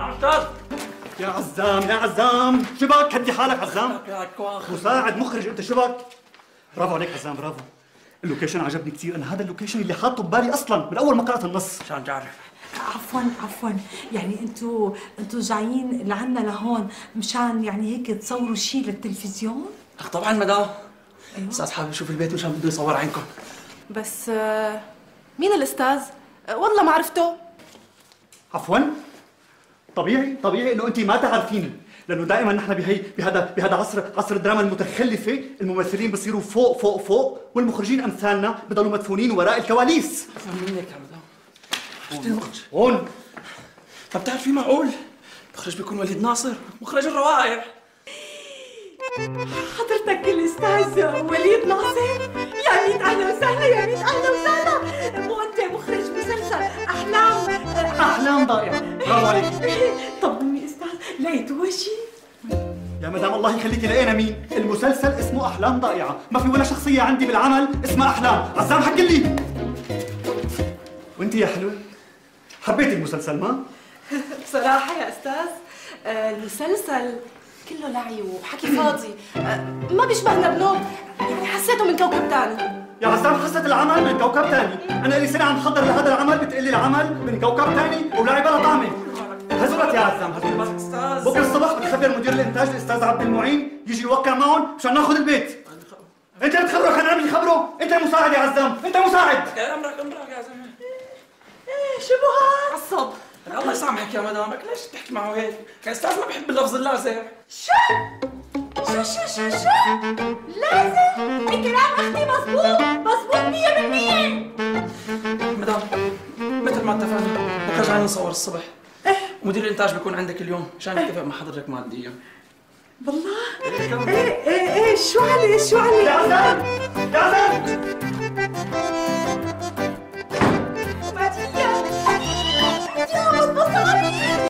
يا أستاذ. يا عزام يا عزام شبك هدي حالك عزام. مساعد مخرج أنت شبك برافو عليك عزام برافو. ال location عجبني كثير أنا هذا ال location اللي حاطه ببالي أصلا من أول ما قرأت النص. عشان تعرف عفوا عفوا. يعني أنتوا أنتوا جايين لعنا لهون مشان يعني هيك تصوروا شيء للتلفزيون؟ أخ طبعا مدام. أستاذ حابب يشوف البيت مشان بده يصور عينكم. بس آه، مين الأستاذ؟ آه، والله ما عرفته. عفوا. طبيعي طبيعي إنه انت ما تعرفيني لأنه دائما نحن بهي بهذا بهذا عصر عصر الدراما المتخلفة. الممثلين بصيروا فوق فوق فوق والمخرجين أمثالنا بضلوا مدفونين وراء الكواليس. افهم منك يا مدام شفت المخرج؟ هون. طب بتعرفي معقول المخرج بيكون وليد ناصر مخرج الروائع. حضرتك الاستاذ وليد ناصر يا ميت أهلا وسهلا يا ميت أهلا. لقيت وجهي يا مدام الله يخليكي لقينا مين المسلسل اسمه أحلام ضائعة. ما في ولا شخصية عندي بالعمل اسمها أحلام. عزام حكي لي. وأنت يا حلوة حبيتي المسلسل ما؟ بصراحة يا أستاذ آه، المسلسل كله لعي وحكي فاضي. آه، ما بيشبهنا بلون يعني حسيته من كوكب تاني. يا عزام حسيت العمل من كوكب ثاني أنا لي سنه عم بحضر لهذا العمل بتقلي العمل من كوكب ثاني ولاعي بلا طعمة. هزرت يا عزام هزرت. بتخبر مدير الانتاج الأستاذ عبد المعين يجي يوقع معهم مشان ناخذ البيت. أنت اللي بتخبره أنا اللي خبره. أنت المساعد يا عزام. أنت مساعد. امرك امرك يا زلمه شو بها؟ عصب. الله يسامحك يا مدامك. ليش بتحكي معه هيك؟ يا أستاذ ما بحب اللفظ اللاذع شو؟ شو شو شو شو؟ لازم. الكلام أختي مزبوط مزبوط مية بالمية. مدام مثل ما اتفقنا بكرة جاي نصور الصبح. مدير الإنتاج بيكون عندك اليوم عشان نتفق مع حضرتك ماديا. والله؟ إيه إيه إيه شو علي؟ شو علي؟